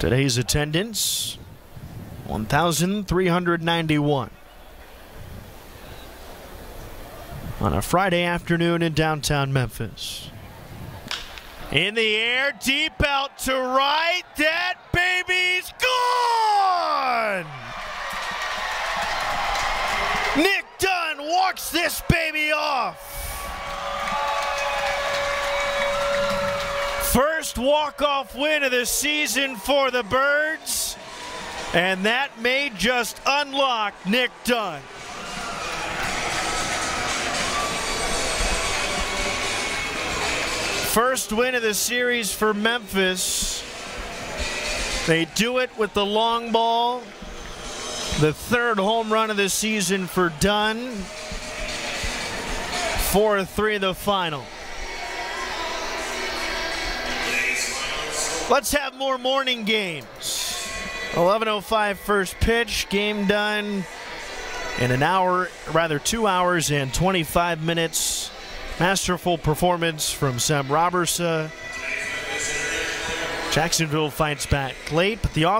Today's attendance 1,391. On a Friday afternoon in downtown Memphis. In the air, deep out to right. That baby's gone! Nick Dunn walks this baby off. First walk-off win of the season for the Birds, and that may just unlock Nick Dunn. First win of the series for Memphis. They do it with the long ball. The third home run of the season for Dunn. 4 3 the final. Let's have more morning games. 11.05 first pitch, game done in an hour, rather two hours and 25 minutes. Masterful performance from Sem Robberse. Jacksonville fights back late, but the